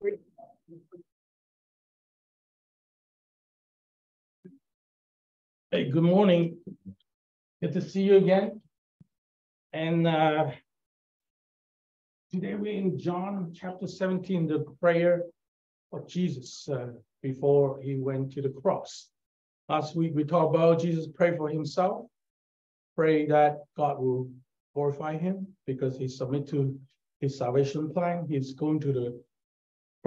Hey, good morning. Good to see you again. And uh, today we're in John chapter 17, the prayer of Jesus uh, before he went to the cross. Last week we talked about Jesus pray for himself, pray that God will glorify him because he submit to his salvation plan. He's going to the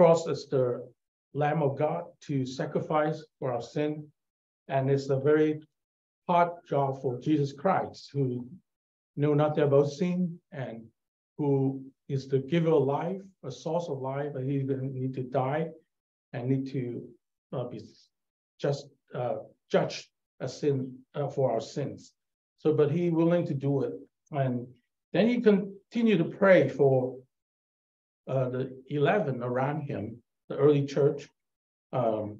cross as the Lamb of God to sacrifice for our sin and it's a very hard job for Jesus Christ, who know nothing about sin and who is the giver of life, a source of life, but to need to die and need to uh, be just uh, judged a sin uh, for our sins. So, but he willing to do it, and then he continued to pray for uh, the eleven around him, the early church, um,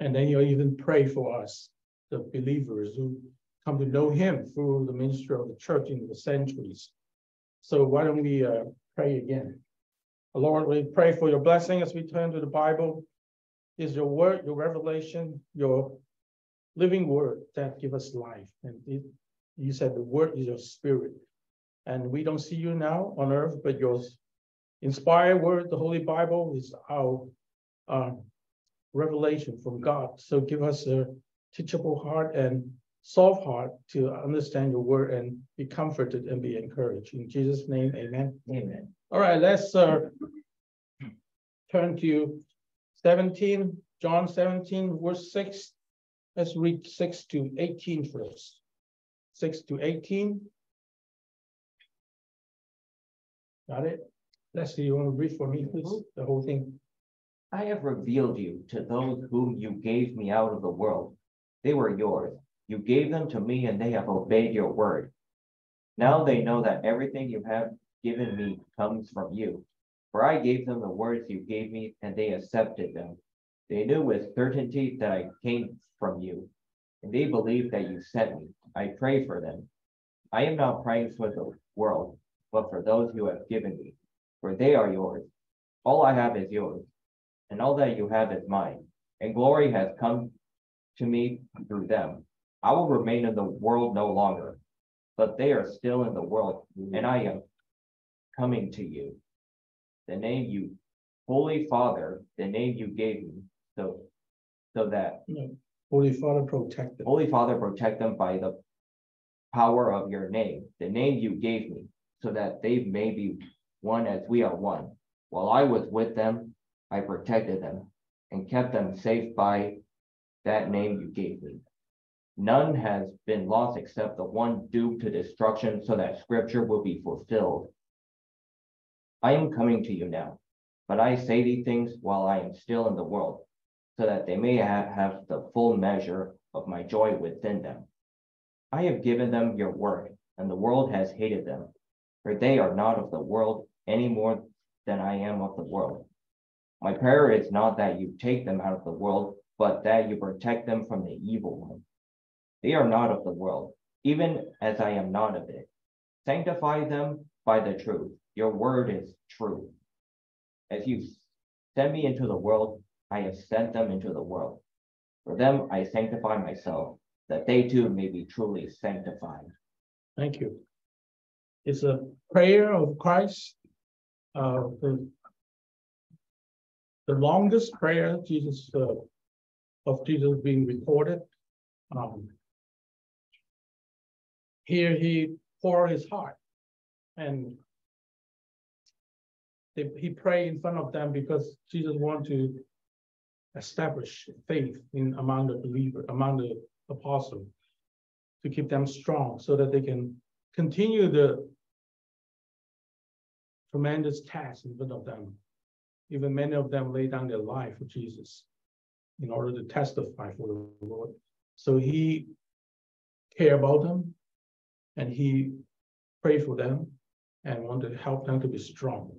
and then you even pray for us, the believers who come to know him through the ministry of the church in the centuries. So why don't we uh, pray again? Lord, we pray for your blessing as we turn to the Bible. Is your word, your revelation, your living word that give us life. And it, you said the word is your spirit. And we don't see you now on earth, but your inspired word, the Holy Bible, is our uh, revelation from God. So give us a teachable heart and soft heart to understand your word and be comforted and be encouraged. In Jesus' name, amen. Amen. All right, let's uh, turn to 17, John 17, verse 6. Let's read 6 to 18 first. 6 to 18. Got it? Let's you want to read for me, please? Mm-hmm. The whole thing. I have revealed you to those whom you gave me out of the world. They were yours. You gave them to me, and they have obeyed your word. Now they know that everything you have given me comes from you. For I gave them the words you gave me, and they accepted them. They knew with certainty that I came from you, and they believed that you sent me. I pray for them. I am not praying for the world, but for those you have given me, for they are yours. All I have is yours and all that you have is mine, and glory has come to me through them. I will remain in the world no longer, but they are still in the world, and I am coming to you. The name you, Holy Father, the name you gave me, so so that Holy Father protect them. Holy Father protect them by the power of your name, the name you gave me, so that they may be one as we are one. While I was with them, I protected them and kept them safe by that name you gave me. None has been lost except the one doomed to destruction, so that scripture will be fulfilled. I am coming to you now, but I say these things while I am still in the world, so that they may ha have the full measure of my joy within them. I have given them your word, and the world has hated them, for they are not of the world any more than I am of the world. My prayer is not that you take them out of the world, but that you protect them from the evil one. They are not of the world, even as I am not of it. Sanctify them by the truth. Your word is true. As you send me into the world, I have sent them into the world. For them I sanctify myself, that they too may be truly sanctified. Thank you. It's a prayer of Christ, uh, the the longest prayer Jesus uh, of Jesus being recorded. Um, here he poured his heart and they, he prayed in front of them because Jesus wanted to establish faith in among the believer, among the apostles, to keep them strong so that they can continue the tremendous task in front of them even many of them lay down their life for Jesus in order to testify for the Lord. So he cared about them and he prayed for them and wanted to help them to be strong.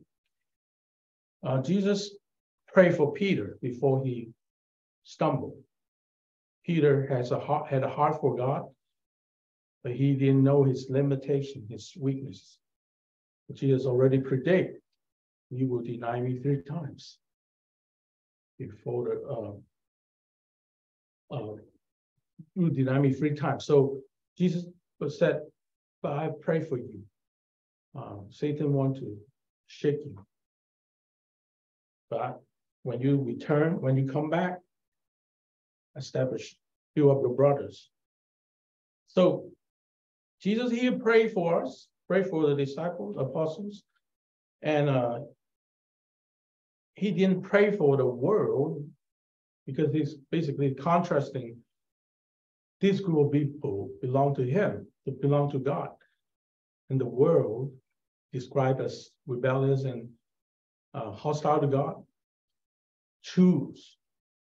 Uh, Jesus prayed for Peter before he stumbled. Peter has a heart, had a heart for God, but he didn't know his limitation, his weakness. But Jesus already predicted you will deny me three times before the, uh, uh, you deny me three times. So Jesus said, but I pray for you. Uh, Satan want to shake you. But when you return, when you come back, establish, build up your brothers. So Jesus here pray for us, pray for the disciples, apostles, and uh, he didn't pray for the world because he's basically contrasting this group of people belong to him, belong to God. And the world described as rebellious and uh, hostile to God, choose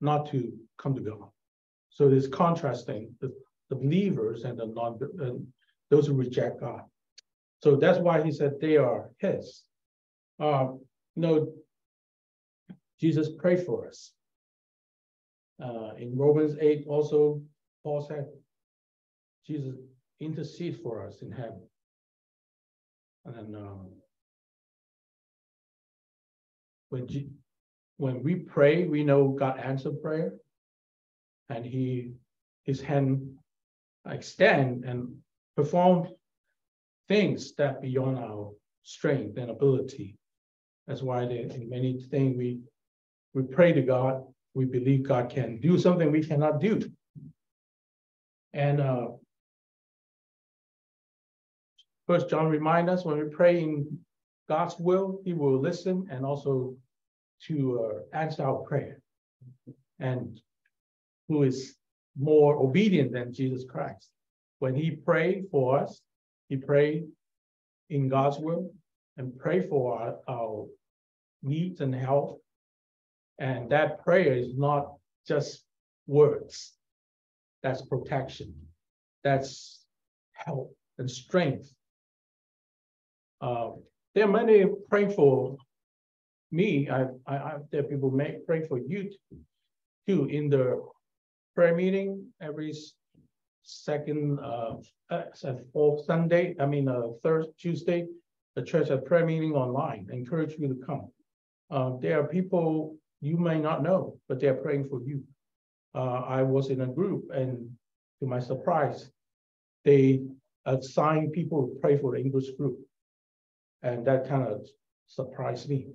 not to come to God. So it's contrasting the, the believers and the non and those who reject God. So that's why he said they are his. Uh, you know, Jesus prayed for us. Uh, in Romans 8, also, Paul said, Jesus intercede for us in heaven. And then um, when, G when we pray, we know God answered prayer. And he his hand extend and perform things that beyond our strength and ability. That's why there, in many things we we pray to God, we believe God can do something we cannot do. And uh, First John remind us when we pray in God's will, He will listen and also to uh, answer our prayer. And who is more obedient than Jesus Christ? When He prayed for us, He prayed in God's will and pray for our, our needs and health. And that prayer is not just words. That's protection. That's help and strength uh, there are many praying for me. I, I, I there are people may pray for you too in the prayer meeting every second uh, uh fourth Sunday. I mean, uh, third Tuesday, the church has prayer meeting online. I encourage you to come. Uh, there are people you may not know, but they're praying for you. Uh, I was in a group, and to my surprise, they assigned people to pray for the English group. And that kind of surprised me.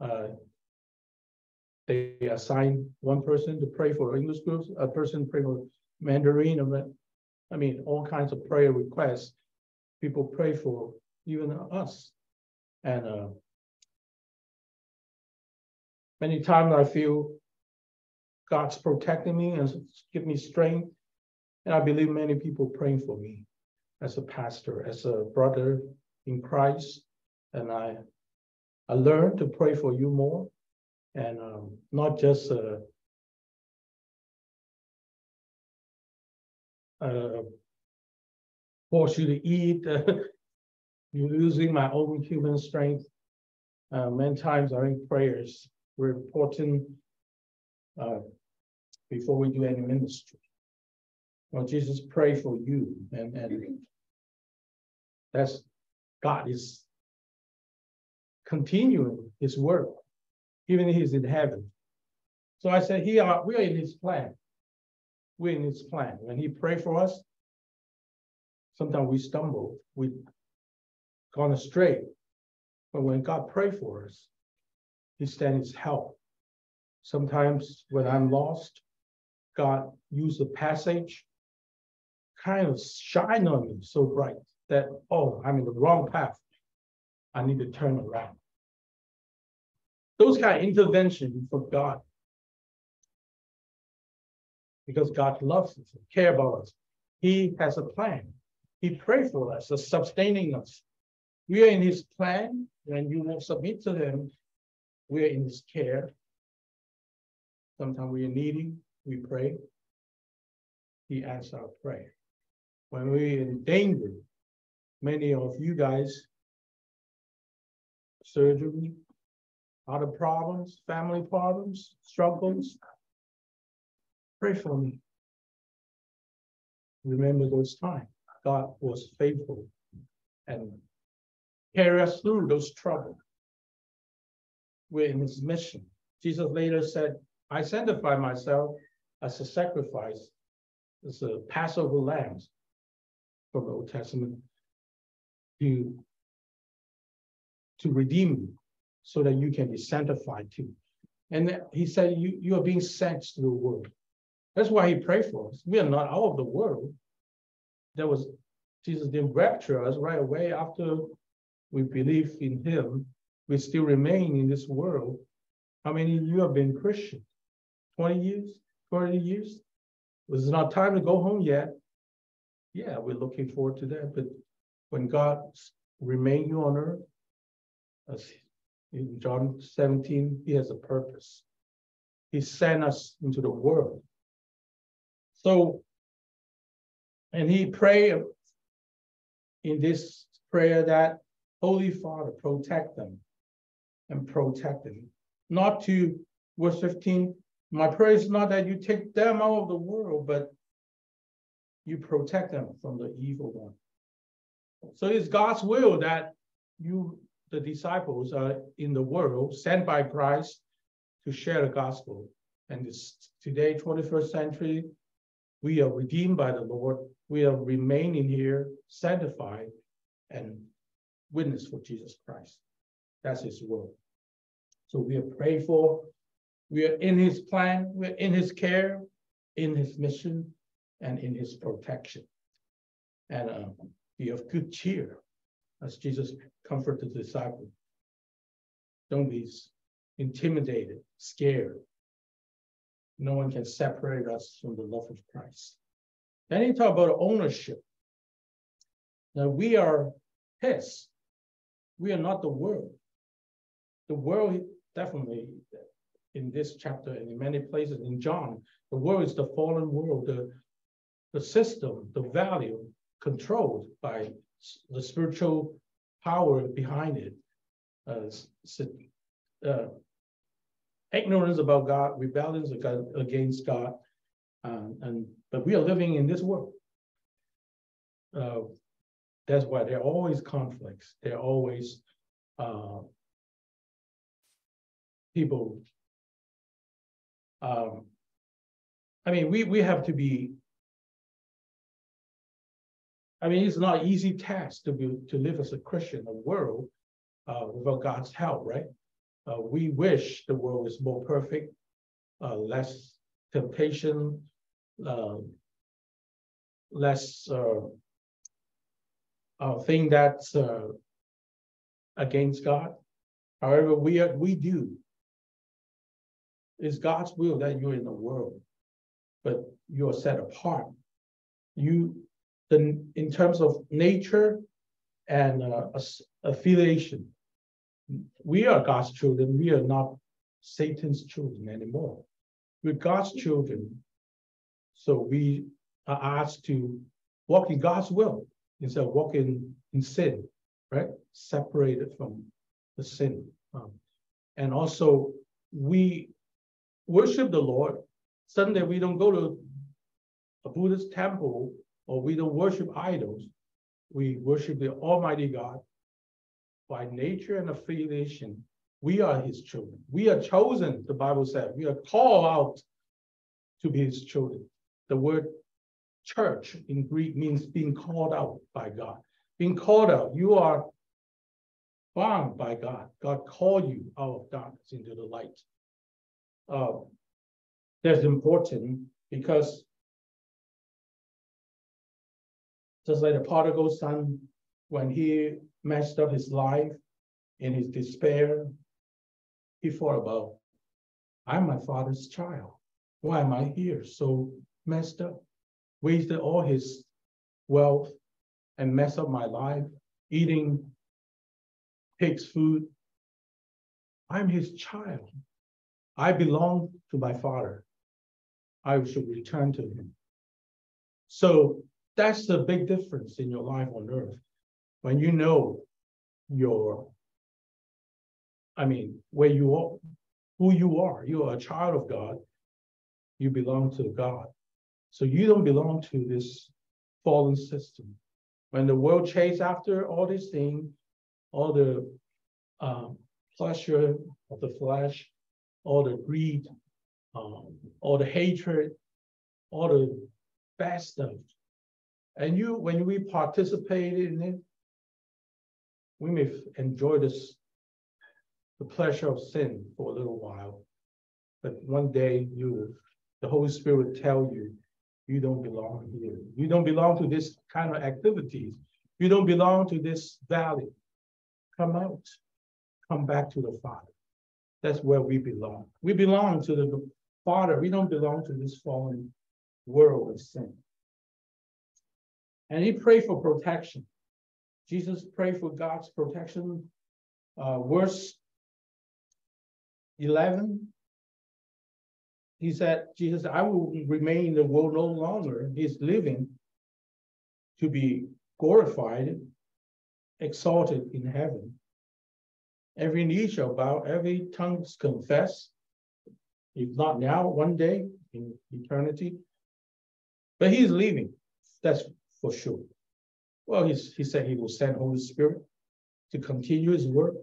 Uh, they assign one person to pray for the English groups, a person pray for Mandarin, I mean, all kinds of prayer requests. People pray for even us. And uh, many times I feel God's protecting me and give me strength. And I believe many people praying for me as a pastor, as a brother in Christ, and I I learned to pray for you more, and um, not just uh, uh, force you to eat, uh, using my own human strength. Uh, many times think prayers were important uh, before we do any ministry. Well, Jesus pray for you, and and that's God is continuing his work, even if he's in heaven. So I said, he are, we are in his plan. We're in his plan. When he pray for us, sometimes we stumble, we gone astray. But when God pray for us, he stands his help. Sometimes when I'm lost, God use the passage, kind of shine on me so bright that, oh, I'm in the wrong path. I need to turn around. Those kind of intervention for God. Because God loves us, care about us. He has a plan. He prays for us, is sustaining us. We are in his plan, and you will submit to him. We are in his care. Sometimes we are needy, we pray. He answers our prayer. When we're in danger, many of you guys surgery, other problems, family problems, struggles. Pray for me. Remember those times. God was faithful and carry us through those troubles. we're in his mission. Jesus later said, I sanctify myself as a sacrifice, as a Passover lamb from the Old Testament to, to redeem you so that you can be sanctified too. And he said, you, you are being sent to the world. That's why he prayed for us. We are not out of the world. That was Jesus didn't rapture us right away after we believe in him. We still remain in this world. How many of you have been Christian? 20 years, 30 years? Was it not time to go home yet? Yeah, we're looking forward to that. But when God remain you on earth, as in John 17, he has a purpose. He sent us into the world. So, and he prayed in this prayer that Holy Father, protect them and protect them. Not to, verse 15, my prayer is not that you take them out of the world, but you protect them from the evil one. So it's God's will that you, the disciples, are in the world, sent by Christ to share the gospel. And this, today, 21st century, we are redeemed by the Lord. We are remaining here, sanctified, and witness for Jesus Christ. That's his will. So we are prayed for we are in his plan, we're in his care, in his mission, and in his protection. And uh, be of good cheer as Jesus comforted the disciples. Don't be intimidated, scared. No one can separate us from the love of Christ. Then he talked about ownership. Now we are his. We are not the world. The world definitely in this chapter and in many places in John. The world is the fallen world, the, the system, the value controlled by the spiritual power behind it. Uh, uh, ignorance about God, rebellions against God, um, and but we are living in this world. Uh, that's why there are always conflicts. There are always uh, people um, I mean, we, we have to be, I mean, it's not an easy task to be, to live as a Christian in a world uh, without God's help, right? Uh, we wish the world is more perfect, uh, less temptation, uh, less uh, uh, thing that's uh, against God. However, we are, we do it's God's will that you're in the world, but you're set apart. You, the, in terms of nature and uh, affiliation, we are God's children. We are not Satan's children anymore. We're God's children. So we are asked to walk in God's will instead of walking in sin, right? Separated from the sin. Um, and also, we worship the Lord. Sunday, we don't go to a Buddhist temple or we don't worship idols. We worship the Almighty God by nature and affiliation. We are his children. We are chosen, the Bible said. We are called out to be his children. The word church in Greek means being called out by God. Being called out, you are found by God. God called you out of darkness into the light uh, that's important because just like the prodigal son, when he messed up his life in his despair, he thought about, I'm my father's child. Why am I here so messed up? Wasted all his wealth and messed up my life, eating pig's food. I'm his child. I belong to my father. I should return to him. So that's the big difference in your life on earth. When you know your, I mean, where you are, who you are, you are a child of God, you belong to God. So you don't belong to this fallen system. When the world chase after all these things, all the um, pleasure of the flesh, all the greed, um, all the hatred, all the bad stuff. And you, when we participate in it, we may enjoy this, the pleasure of sin for a little while. But one day you, the Holy Spirit will tell you, you don't belong here. You don't belong to this kind of activities. You don't belong to this valley. Come out, come back to the Father. That's where we belong. We belong to the Father. We don't belong to this fallen world of sin. And he prayed for protection. Jesus prayed for God's protection. Uh, verse 11, he said, Jesus, I will remain in the world no longer. He's living to be glorified, exalted in heaven. Every knee shall bow, every tongue confess, if not now, one day in eternity. But he's leaving, that's for sure. Well, he's, he said he will send Holy Spirit to continue his work.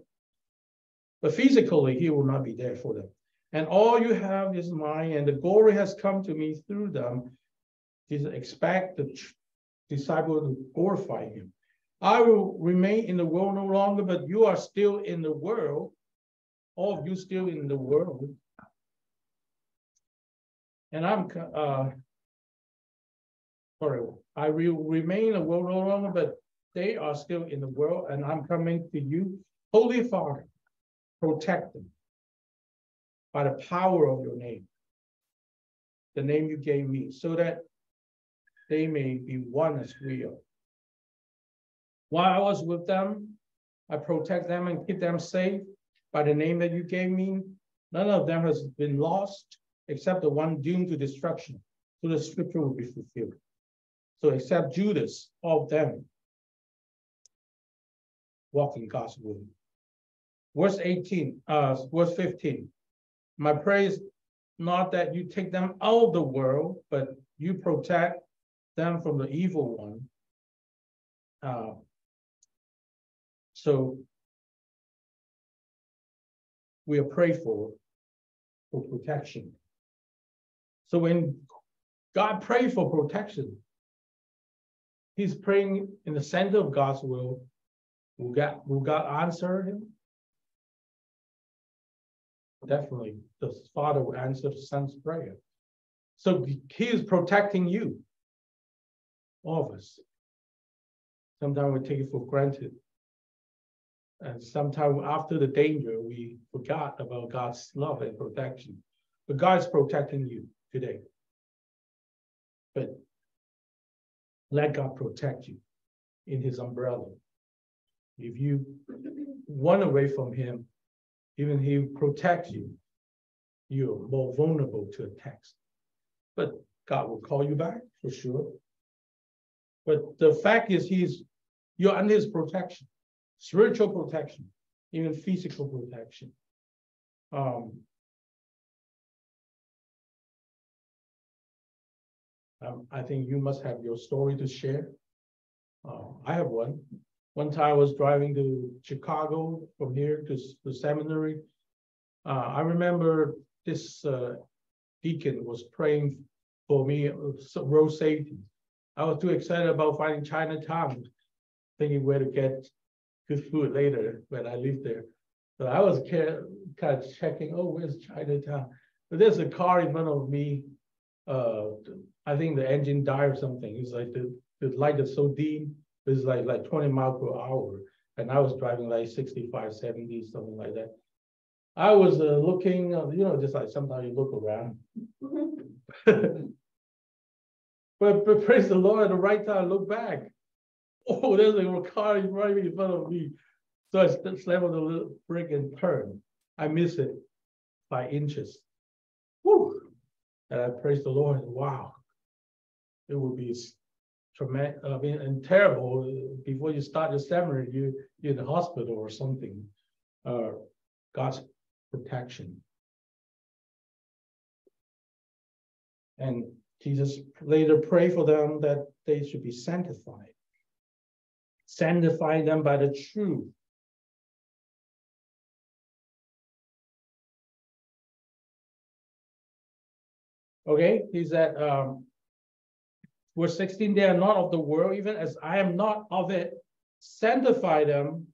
But physically, he will not be there for them. And all you have is mine, and the glory has come to me through them. Jesus expect the disciple to glorify him. I will remain in the world no longer, but you are still in the world. All of you still in the world. And I'm, uh, I will remain in the world longer, but they are still in the world, and I'm coming to you. Holy Father, protect them by the power of your name, the name you gave me, so that they may be one as we are. While I was with them, I protect them and keep them safe by the name that you gave me. None of them has been lost except the one doomed to destruction. So the scripture will be fulfilled. So except Judas, all of them walk in God's will. Verse 18, uh, verse 15. My prayer is not that you take them out of the world, but you protect them from the evil one. Uh, so we are prayed for for protection. So when God prayed for protection, he's praying in the center of God's will. Will God, will God answer him? Definitely, the Father will answer the Son's prayer. So he is protecting you, all of us. Sometimes we take it for granted. And sometimes after the danger, we forgot about God's love and protection. But God's protecting you today. But let God protect you in his umbrella. If you run away from him, even he protects you, you're more vulnerable to attacks. But God will call you back for sure. But the fact is, he's you're under his protection spiritual protection, even physical protection. Um, um, I think you must have your story to share. Uh, I have one. One time I was driving to Chicago from here to the seminary. Uh, I remember this uh, deacon was praying for me uh, road safety. I was too excited about finding Chinatown, thinking where to get good food later when I lived there. So I was kind of checking, oh, where's Chinatown? But there's a car in front of me. Uh, I think the engine died or something. It's like the, the light is so dim, it's like like 20 miles per hour. And I was driving like 65, 70, something like that. I was uh, looking, uh, you know, just like sometimes you look around. but, but praise the Lord, at the right time, I look back oh, there's a car right in front of me. So I slammed on the brake and turned. I missed it by inches. And I praise the Lord. Wow. It would be traumatic, I mean, and terrible before you start your seminary, you, you're in the hospital or something. Uh, God's protection. And Jesus later prayed for them that they should be sanctified sanctify them by the truth. Okay, he said, um, verse 16, they are not of the world, even as I am not of it. Sanctify them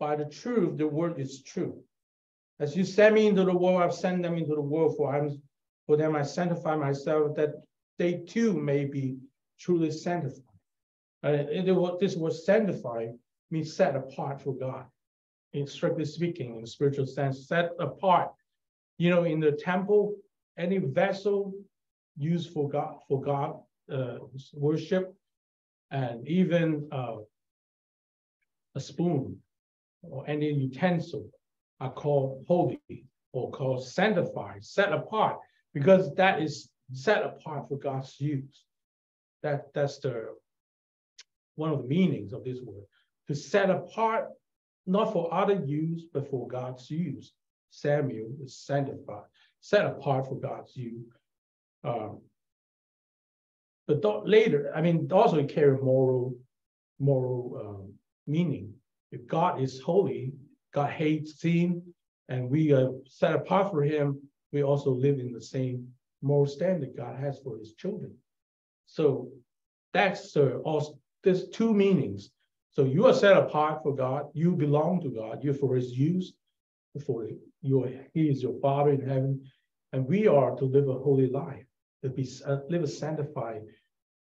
by the truth, the word is true. As you send me into the world, I've sent them into the world, for I'm for them I sanctify myself, that they too may be truly sanctified. Uh, it, this was sanctified means set apart for God. In strictly speaking, in spiritual sense, set apart. You know, in the temple, any vessel used for God for God uh, worship, and even uh, a spoon or any utensil are called holy or called sanctified, set apart, because that is set apart for God's use. That that's the one of the meanings of this word. To set apart, not for other use, but for God's use. Samuel is sanctified, set apart for God's use. Um, but later, I mean, also carry moral, moral um, meaning. If God is holy, God hates sin, and we are set apart for Him, we also live in the same moral standard God has for His children. So that's uh, also there's two meanings. So you are set apart for God. You belong to God. You're for His use. For you, He is your Father in heaven, and we are to live a holy life, to be uh, live a sanctified,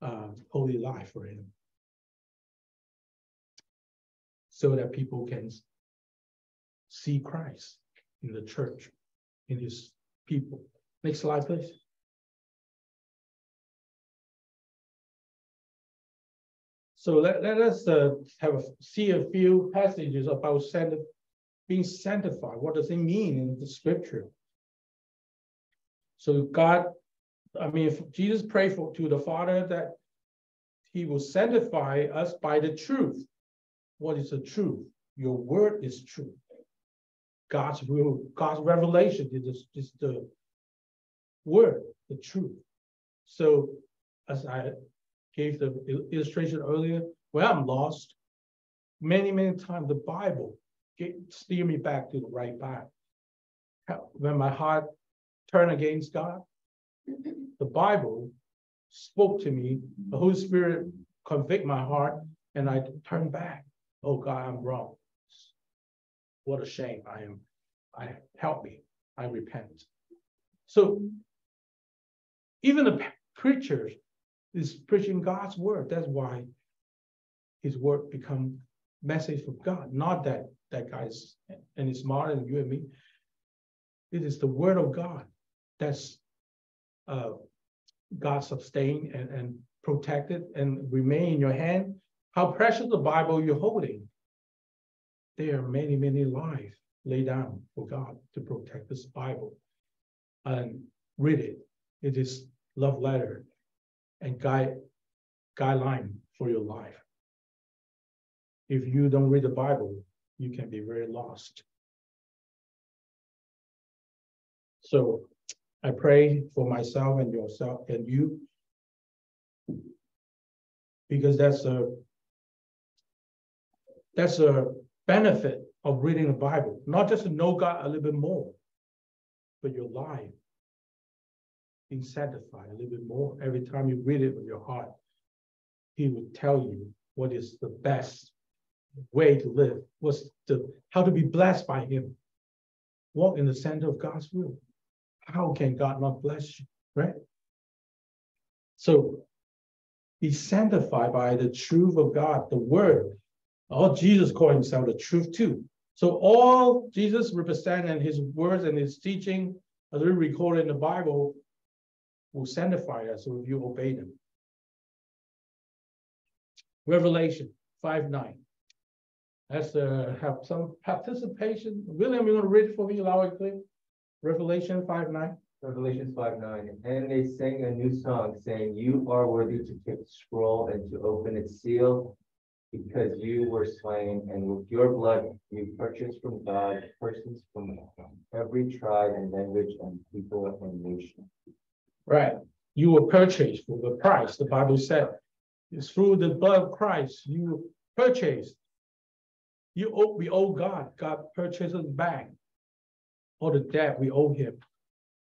uh, holy life for Him, so that people can see Christ in the church, in His people. Next slide, please. So let, let us uh, have a, see a few passages about being sanctified. What does it mean in the scripture? So God, I mean, if Jesus prayed for to the Father that he will sanctify us by the truth. What is the truth? Your word is true. God's will, God's revelation is, is the word, the truth. So as I gave the illustration earlier, when I'm lost, many, many times the Bible get, steer me back to the right path. When my heart turned against God, the Bible spoke to me. The Holy Spirit convict my heart, and I turn back. Oh God, I'm wrong. What a shame I am. I help me. I repent. So even the preachers is preaching God's word. That's why his word become message from God. Not that that guy's any smarter than you and me. It is the word of God that's uh, God sustain and, and it and remain in your hand. How precious the Bible you're holding. There are many, many lives laid down for God to protect this Bible. And read it. It is love letter and guide guideline for your life. If you don't read the Bible, you can be very lost. So I pray for myself and yourself and you, because that's a that's a benefit of reading the Bible, not just to know God a little bit more, but your life being sanctified a little bit more. Every time you read it with your heart, he will tell you what is the best way to live, what's the how to be blessed by him. Walk in the center of God's will. How can God not bless you? Right? So be sanctified by the truth of God, the word. All Jesus called himself the truth too. So all Jesus represents and his words and his teaching, as we recorded in the Bible, will sanctify us if you obey them. Revelation 5 9. Let's uh, have some participation. William, you want to read it for me loud and? Revelation 5 9. Revelation 5 9. And they sang a new song, saying, You are worthy to take the scroll and to open its seal, because you were slain, and with your blood you purchased from God persons from every tribe and language and people and nation. Right. You were purchased for the price. The Bible said it's through the blood of Christ you purchased. You owe, we owe God. God purchased us back. All the debt we owe him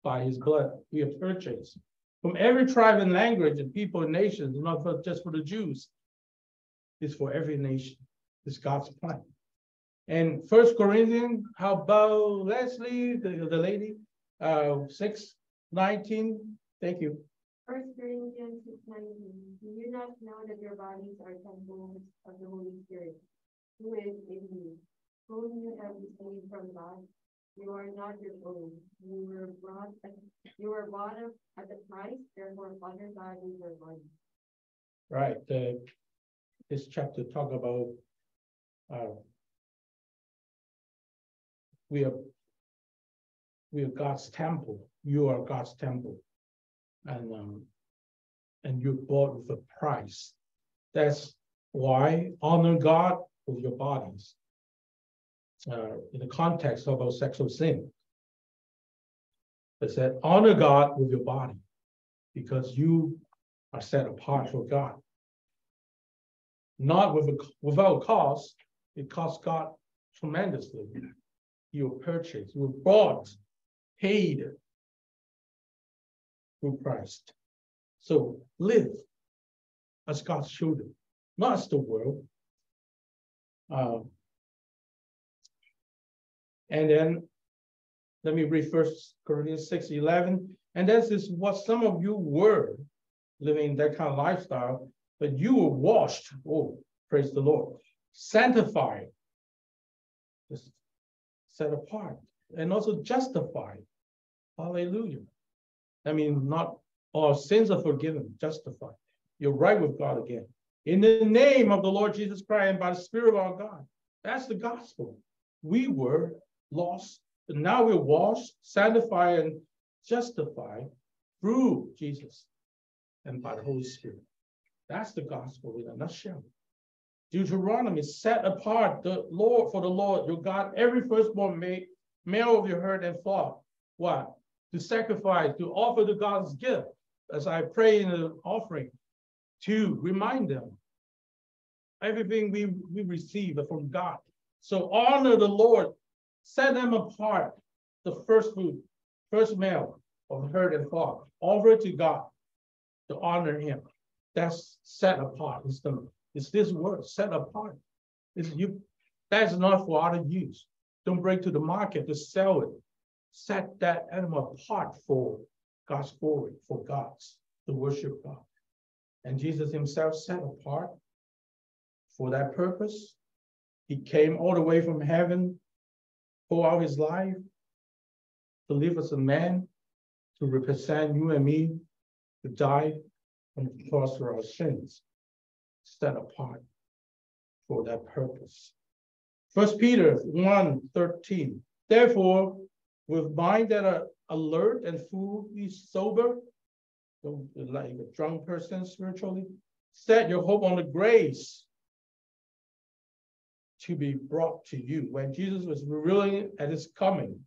by his blood. We have purchased from every tribe and language and people and nations, not for, just for the Jews. It's for every nation. It's God's plan. And First Corinthians, how about Leslie, the, the lady, uh, six nineteen? Thank you. First Corinthians six nineteen, do you not know that your bodies are temples of the Holy Spirit, who is in you, whom you have received from God? You are not your own, you were brought, you were bought at the price, therefore honor God with your body. Right, uh, this chapter talk about, uh, we are, we are God's temple, you are God's temple. And, um, and you bought with a price. That's why honor God with your bodies. Uh, in the context about sexual sin. It said, honor God with your body because you are set apart for God. Not with a, without cost, it cost God tremendously. You were purchased, you were bought, paid through Christ. So live as God's children, not as the world. Uh, and then let me read first Corinthians 6 11. And this is what some of you were living that kind of lifestyle, but you were washed. Oh, praise the Lord. Sanctified, just set apart, and also justified. Hallelujah. I mean, not all sins are forgiven, justified. You're right with God again. In the name of the Lord Jesus Christ and by the Spirit of our God. That's the gospel. We were lost, but now we're washed, sanctified, and justified through Jesus and by the Holy Spirit. That's the gospel in a nutshell. Deuteronomy set apart the Lord for the Lord your God, every firstborn made, male of your herd and flock. What? To sacrifice, to offer the God's gift, as I pray in the offering, to remind them everything we, we receive from God. So honor the Lord set them apart, the first fruit, first male of herd and flock, offer to God to honor him. That's set apart. It's, the, it's this word, set apart. It's you, that's not for other use. Don't bring to the market to sell it. Set that animal apart for God's glory, for God's, to worship God. And Jesus himself set apart for that purpose. He came all the way from heaven pour out his life to live as a man, to represent you and me, to die on the cross for our sins, set apart for that purpose. First Peter 1 13. Therefore, with mind that are alert and fully sober, like a drunk person spiritually, set your hope on the grace to be brought to you. When Jesus was revealing at his coming,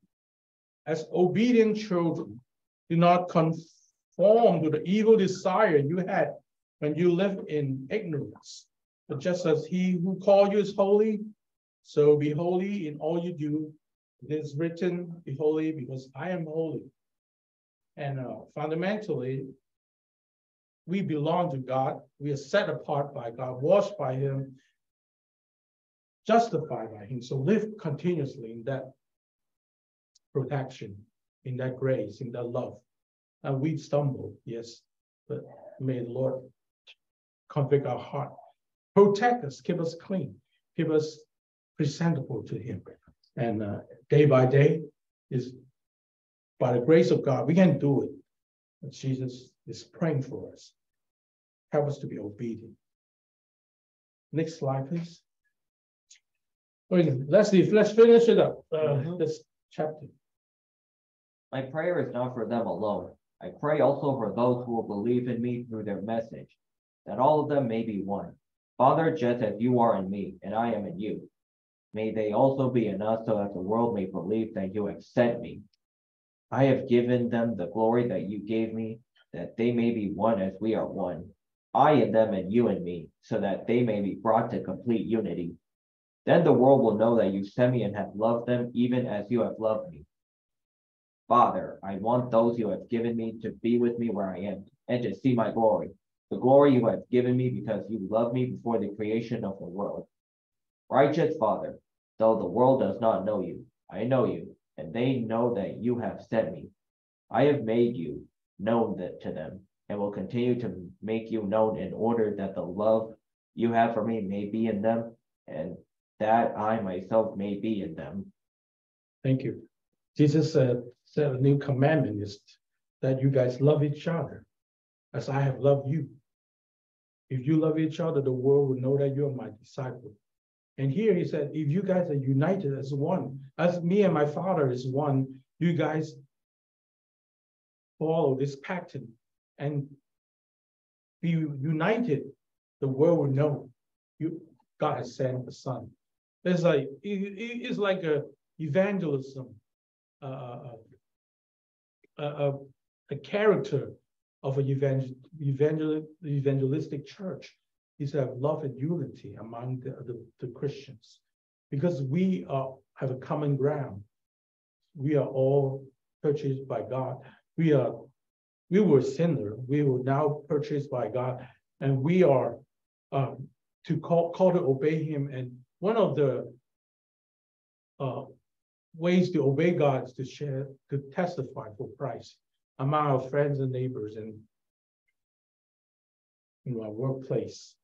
as obedient children, do not conform to the evil desire you had when you lived in ignorance. But just as he who called you is holy, so be holy in all you do. It is written, be holy because I am holy. And uh, fundamentally, we belong to God. We are set apart by God, washed by him, justified by him. So live continuously in that protection, in that grace, in that love. And we stumble, yes, but may the Lord convict our heart, protect us, keep us clean, keep us presentable to him. And uh, day by day is by the grace of God, we can do it. But Jesus is praying for us. Help us to be obedient. Next slide, please. Okay, let's see, let's finish it up, uh, this chapter. My prayer is not for them alone. I pray also for those who will believe in me through their message, that all of them may be one. Father, just as you are in me and I am in you, may they also be in us so that the world may believe that you have sent me. I have given them the glory that you gave me, that they may be one as we are one. I and them and you and me, so that they may be brought to complete unity. Then the world will know that you sent me and have loved them even as you have loved me. Father, I want those you have given me to be with me where I am and to see my glory, the glory you have given me because you loved me before the creation of the world. Righteous Father, though the world does not know you, I know you, and they know that you have sent me. I have made you known to them and will continue to make you known in order that the love you have for me may be in them and that I myself may be in them. Thank you. Jesus said, said a new commandment is that you guys love each other as I have loved you. If you love each other, the world will know that you're my disciple. And here he said, if you guys are united as one, as me and my father is one, you guys follow this pattern and be united, the world will know you God has sent the Son. It's like it, it's like a evangelism, uh, uh, uh, a, a character of an evangel, evangel, evangelistic church is to have love and unity among the, the, the Christians, because we are have a common ground. We are all purchased by God. We are we were sinner. We were now purchased by God, and we are um, to call, call to obey Him. And one of the uh, ways to obey God is to share, to testify for Christ among our friends and neighbors and in our workplace.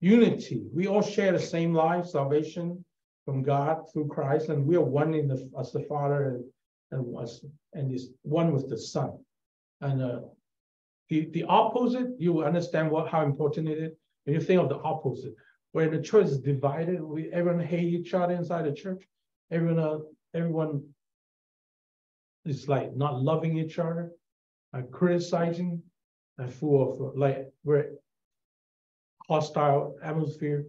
Unity. We all share the same life, salvation from God through Christ, and we are one in the as the Father and and was and is one with the Son. And uh, the, the opposite, you will understand what how important it is. When you think of the opposite, where the church is divided, we everyone hate each other inside the church. Everyone, uh, everyone is like not loving each other, uh, criticizing, and full of like we're hostile atmosphere.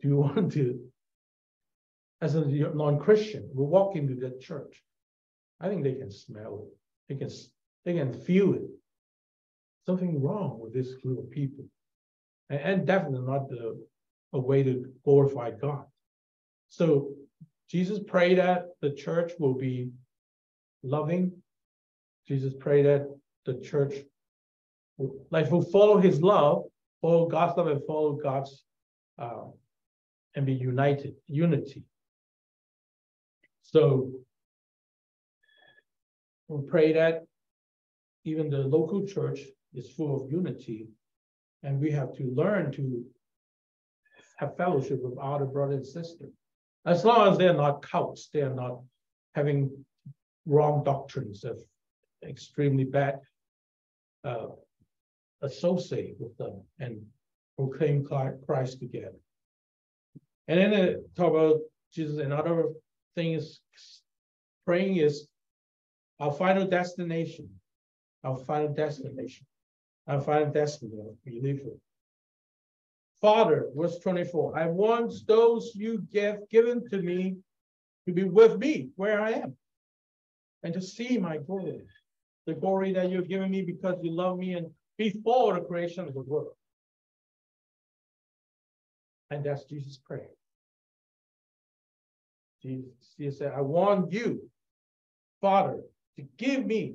Do you want to, as a non-Christian, we walk into that church? I think they can smell it. They can they can feel it. Something wrong with this group of people. And, and definitely not the, a way to glorify God. So Jesus prayed that the church will be loving. Jesus prayed that the church like will follow his love, follow God's love and follow God's uh, and be united, unity. So we pray that even the local church is full of unity, and we have to learn to have fellowship with other brothers and sisters. As long as they're not cults, they're not having wrong doctrines of extremely bad, uh, associate with them and proclaim Christ together. And then uh, talk about Jesus. Another thing is praying is our final destination our final destination, final destiny of believer. Father, verse 24, I want those you give given to me to be with me where I am and to see my glory, the glory that you've given me because you love me and before the creation of the world. And that's Jesus' prayer. Jesus, Jesus said, I want you, Father, to give me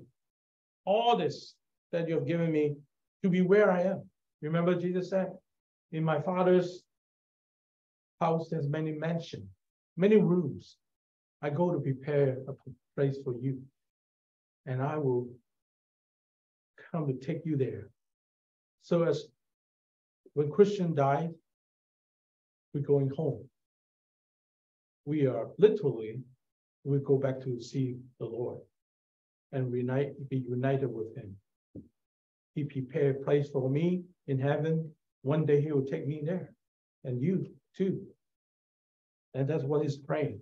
all this that you have given me to be where I am. Remember, Jesus said, In my Father's house, there's many mansions, many rooms. I go to prepare a place for you, and I will come to take you there. So, as when Christian died, we're going home. We are literally, we go back to see the Lord and unite, be united with him. He prepared a place for me in heaven. One day he will take me there and you too. And that's what he's praying.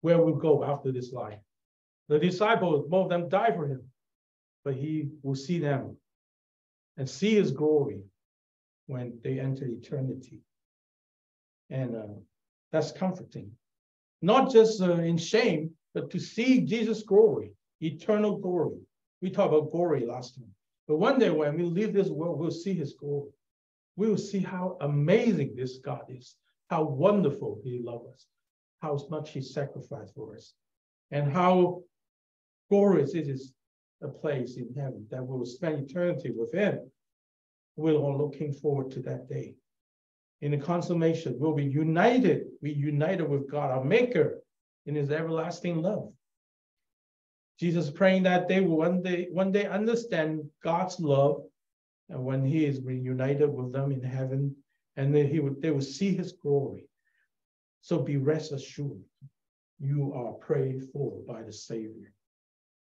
Where we'll go after this life. The disciples, both of them die for him, but he will see them and see his glory when they enter eternity. And uh, that's comforting. Not just uh, in shame, but to see Jesus' glory eternal glory. We talked about glory last time. But one day when we leave this world, we'll see his glory. We will see how amazing this God is, how wonderful he loves us, how much he sacrificed for us. and how glorious it is a place in heaven that we'll spend eternity with him. We're all looking forward to that day. In the consummation, we'll be united. We united with God, our Maker, in His everlasting love. Jesus praying that they will one day, one day understand God's love, and when He is reunited with them in heaven, and then He would they will see His glory. So be rest assured, you are prayed for by the Savior.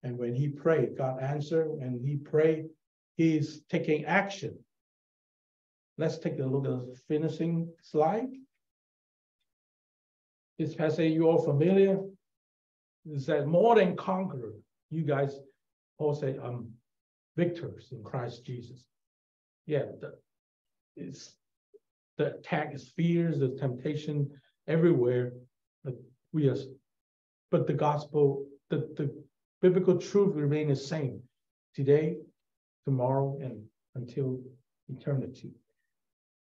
And when He prayed, God answered. When He prayed, He's taking action. Let's take a look at the finishing slide. This passage you all familiar. Says more than conqueror. You guys all say um victors in Christ Jesus. Yeah, the, it's the attack is fears, the temptation everywhere, but we are but the gospel, the, the biblical truth remain the same today, tomorrow, and until eternity.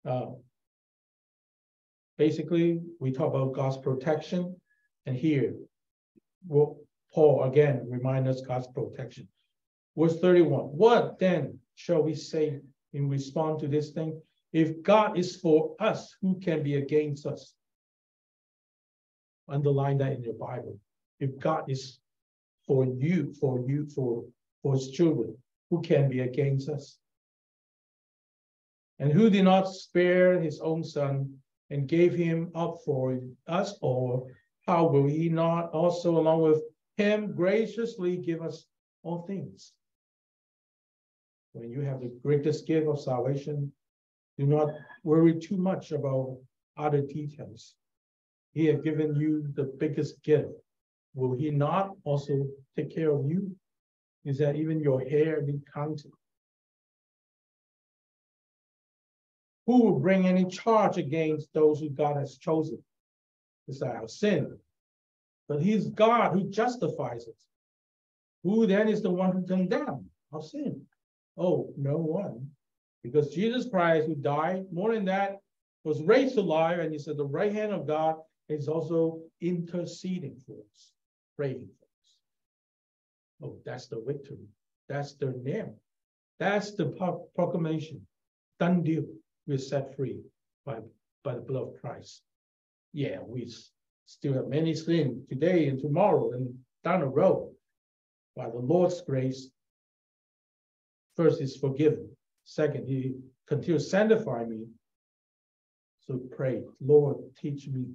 Uh, basically, we talk about God's protection, and here, well, Paul again remind us God's protection. Verse 31. What then shall we say in response to this thing? If God is for us, who can be against us? Underline that in your Bible. If God is for you, for you, for, for his children, who can be against us? and who did not spare his own son and gave him up for us all, how will he not also, along with him, graciously give us all things? When you have the greatest gift of salvation, do not worry too much about other details. He has given you the biggest gift. Will he not also take care of you? Is that even your hair be counted? Who will bring any charge against those who God has chosen? It's our sin. But he's God who justifies us. Who then is the one who condemns our sin? Oh, no one. Because Jesus Christ, who died, more than that, was raised alive, and he said the right hand of God is also interceding for us, praying for us. Oh, that's the victory. That's the name. That's the proclamation. Done deal we're set free by, by the blood of Christ. Yeah, we still have many sins today and tomorrow and down the road. By the Lord's grace, first is forgiven. Second, he continues sanctify me. So pray, Lord, teach me,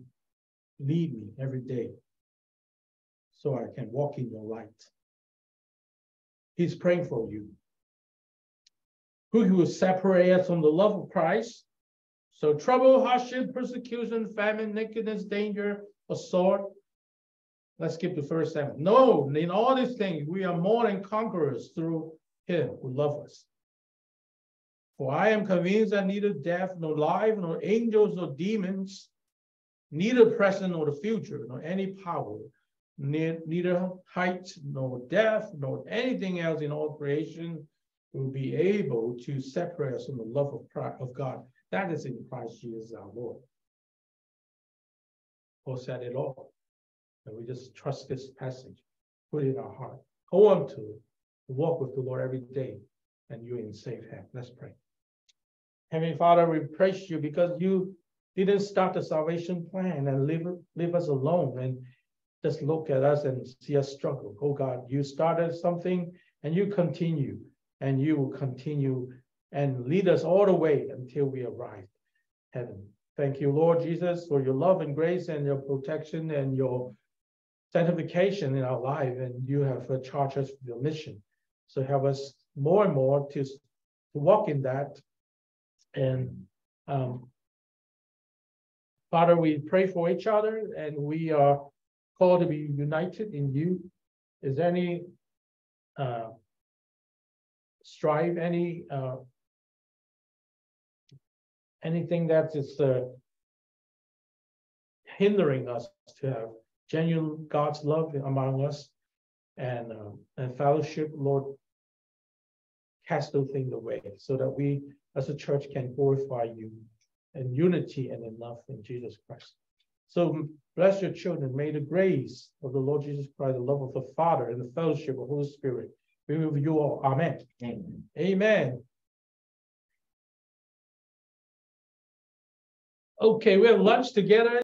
lead me every day so I can walk in your light. He's praying for you who will separate us from the love of Christ. So trouble, hardship, persecution, famine, nakedness, danger, assault. Let's skip the first seven. No, in all these things, we are more than conquerors through him who loves us. For I am convinced that neither death, nor life, nor angels, nor demons, neither present nor the future, nor any power, neither height, nor depth, nor anything else in all creation will be able to separate us from the love of God. That is in Christ Jesus our Lord. Paul said it all. And we just trust this passage, put it in our heart, hold on to it, walk with the Lord every day, and you're in safe hands. Let's pray. Heavenly Father, we praise you because you didn't start the salvation plan and leave, leave us alone and just look at us and see us struggle. Oh God, you started something and you continue and you will continue and lead us all the way until we arrive heaven. Thank you, Lord Jesus, for your love and grace and your protection and your sanctification in our life. And you have charged us with your mission. So help us more and more to, to walk in that. And um, Father, we pray for each other and we are called to be united in you. Is there any uh, strive any uh, anything that is uh, hindering us to have genuine God's love among us and uh, and fellowship, Lord, cast those things away so that we as a church can glorify you in unity and in love in Jesus Christ. So bless your children. May the grace of the Lord Jesus Christ, the love of the Father, and the fellowship of the Holy Spirit be with you all. Amen. Amen. Amen. Okay, we have lunch together.